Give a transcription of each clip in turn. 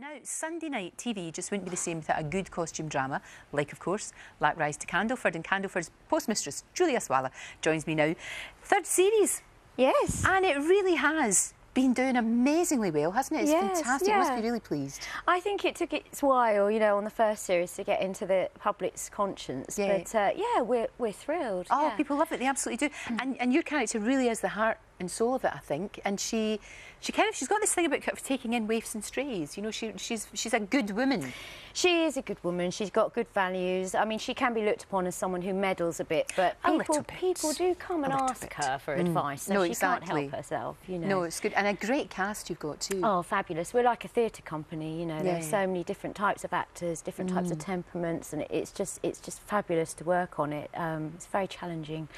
Now, Sunday night TV just wouldn't be the same without a good costume drama, like, of course, Lark Rise to Candleford. And Candleford's postmistress, Julia Sawalha, joins me now. Third series. Yes. And it really has been doing amazingly well, hasn't it? It's yes, fantastic. Yeah. You must be really pleased. I think it took its while, you know, on the first series to get into the public's conscience. Yeah. But uh, yeah, we're, we're thrilled. Oh, yeah. people love it. They absolutely do. And, and your character really is the heart and soul of it, I think. And she, she kind of, she's got this thing about kind of taking in waifs and strays. You know, she, she's, she's a good woman. She is a good woman. She's got good values. I mean, she can be looked upon as someone who meddles a bit, but people, bit. people do come and ask bit. her for advice, so No, she exactly. can't help herself, you know. No, it's good. And a great cast you've got too. Oh, fabulous. We're like a theatre company, you know. Yeah, There's yeah. so many different types of actors, different types of temperaments, and it's just it's just fabulous to work on it. Um, it's very challenging.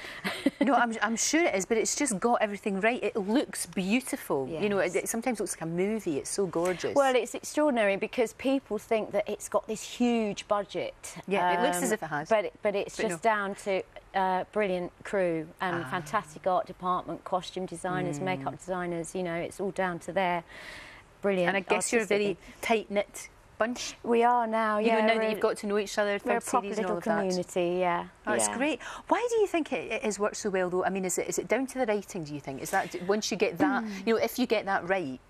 no, I'm, I'm sure it is, but it's just got everything right. It looks beautiful. You know, it, it sometimes looks like a movie. It's so gorgeous. Well, it's extraordinary because people think that it's got this huge budget. Um, Yeah, it looks as if it has. But, but it's But just no. down to uh, brilliant crew and Ah. fantastic art department, costume designers, makeup designers. You know, it's all down to their brilliant. and I guess you're a very tight knit bunch. We are now. You yeah, know, now that you've got to know each other, We're a third series and all of that. community, yeah. That's yeah. great. Why do you think it, it has worked so well, though? I mean, is it is it down to the writing? Do you think is that once you get that, Mm. you know, if you get that right,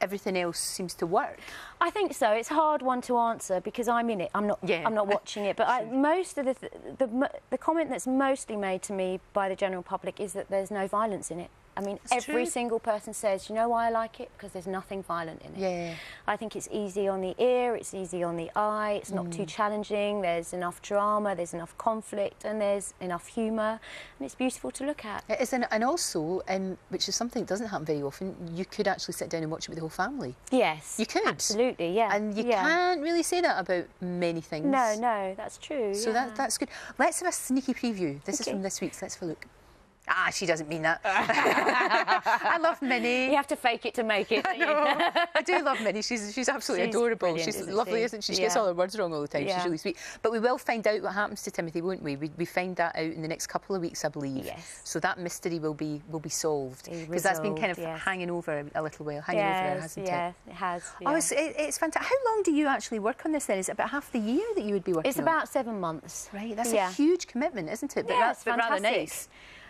everything else seems to work? I think so. It's a hard one to answer because I'm in it. I'm not. Yeah. I'm not watching it. But I, most of the, th- the the comment that's mostly made to me by the general public is that there's no violence in it. I mean, It's every true. single person says, you know why I like it? Because there's nothing violent in it. Yeah. I think it's easy on the ear, it's easy on the eye, it's not Mm. too challenging, there's enough drama, there's enough conflict, and there's enough humour, and it's beautiful to look at. It is, and, and also, um, which is something that doesn't happen very often, you could actually sit down and watch it with the whole family. Yes. You could. Absolutely, yeah. And you yeah. can't really say that about many things. No, no, that's true. So yeah. that, that's good. Let's have a sneaky preview. This is from this week's. Let's have a look. Ah, she doesn't mean that. I love Minnie. You have to fake it to make it. No, I do love Minnie. She's she's absolutely She's adorable. she's isn't lovely, she? isn't she? She gets all her words wrong all the time. She's really sweet. But we will find out what happens to Timothy, won't we? We, we find that out in the next couple of weeks, I believe. Yes. So that mystery will be will be solved because that's been kind of yes. hanging over a little while, hanging over her, hasn't yeah, it? it has. Oh, it's, it, it's fantastic. How long do you actually work on this then? Is it about half the year that you would be working It's on about seven months. Right, that's yeah. a huge commitment, isn't it? But, Yeah, it's but rather nice.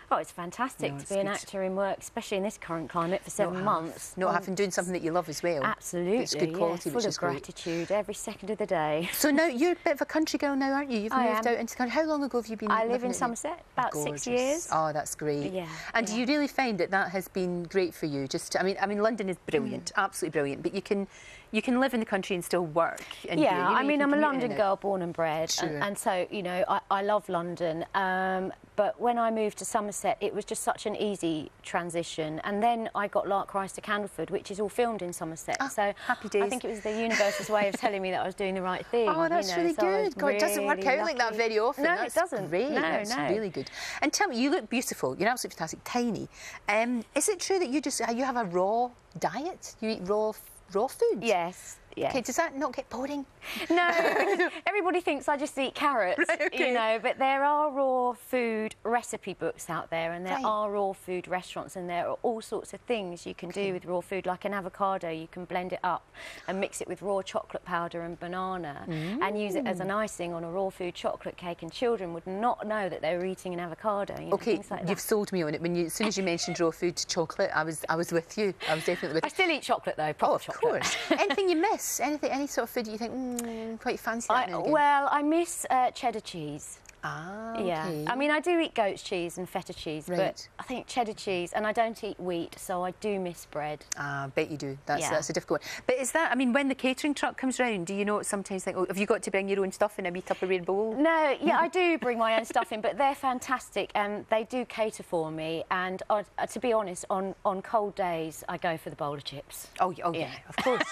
Oh, it's fantastic No, to it's be an actor in work, especially in this current climate for seven Not months. Half, not having doing something that you love as well. Absolutely, It's good quality, yeah, which full is of great. gratitude every second of the day. So now you're a bit of a country girl now, aren't you? You've I moved am. out into country. How long ago have you been? I live in Somerset about Gorgeous. six years. Oh, that's great. Yeah, And do you really find that that has been great for you? Just, I mean, I mean, London is brilliant, absolutely brilliant. But you can, you can live in the country and still work. And yeah, you, you know, I mean, I'm a London girl, born and bred, Sure. and, and so you know, I, I love London. Um, but when I moved to Somerset, it was just such an easy transition. And then I got Lark Rise to Candleford, which is all filmed in Somerset. Ah, so happy days. I think it was the universe's way of telling me that I was doing the right thing. Oh, you that's know, really so good. God, it doesn't work really out like that very often. No, that's it doesn't. Great. No, that's no. really good. And tell me, you look beautiful. You're absolutely fantastic. Tiny. Um, is it true that you just uh, you have a raw diet? You eat raw raw food? Yes. Yes. Okay, does that not get boring? No, everybody thinks I just eat carrots, Right, okay. you know, but there are raw food recipe books out there and there Right. are raw food restaurants and there are all sorts of things you can do with raw food, like an avocado, you can blend it up and mix it with raw chocolate powder and banana and use it as Mm. an icing on a raw food chocolate cake and children would not know that they were eating an avocado, you know, Okay, like you've sold me on it. When you, as soon as you mentioned raw food to chocolate, I was I was with you. I was definitely with you. I still eat chocolate though, proper Oh, of chocolate. course. Anything you miss? Anything? Any sort of food you think mm, quite fancy? I, now and again? well, I miss uh, cheddar cheese. Ah, Yeah, okay. I mean, I do eat goat's cheese and feta cheese, Right. but I think cheddar cheese, and I don't eat wheat, so I do miss bread. Ah, I bet you do. That's Yeah. that's a difficult one. But is that? I mean, when the catering truck comes round, do you know sometimes think, oh, have you got to bring your own stuff in a Tupperware bowl? No, yeah, I do bring my own stuff in, but they're fantastic, and they do cater for me. And uh, to be honest, on on cold days, I go for the bowl of chips. Oh, oh yeah. Yeah. of course.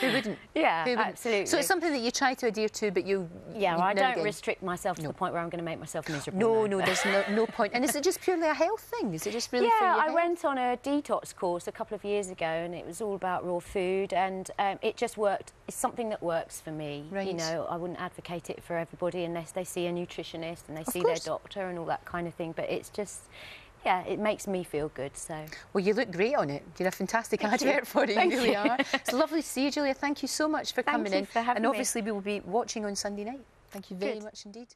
Who wouldn't? Yeah, Who wouldn't? absolutely. So it's something that you try to adhere to, but you. Yeah, you I don't again- restrict myself to No. the point where I'm going to make myself miserable. No, no, there's no, no point. And is it just purely a health thing? Is it just really Yeah, I health? went on a detox course a couple of years ago, and it was all about raw food, and um, it just worked. It's something that works for me. Right. You know, I wouldn't advocate it for everybody unless they see a nutritionist and they see course. their doctor and all that kind of thing. But it's just. yeah, it makes me feel good. So. Well, you look great on it. You're a fantastic Thank advert you. for it. Thank you really you. are. It's lovely to see you, Julia. Thank you so much for Thank coming you in. for having and me. obviously, we will be watching on Sunday night. Thank you very Good. much indeed.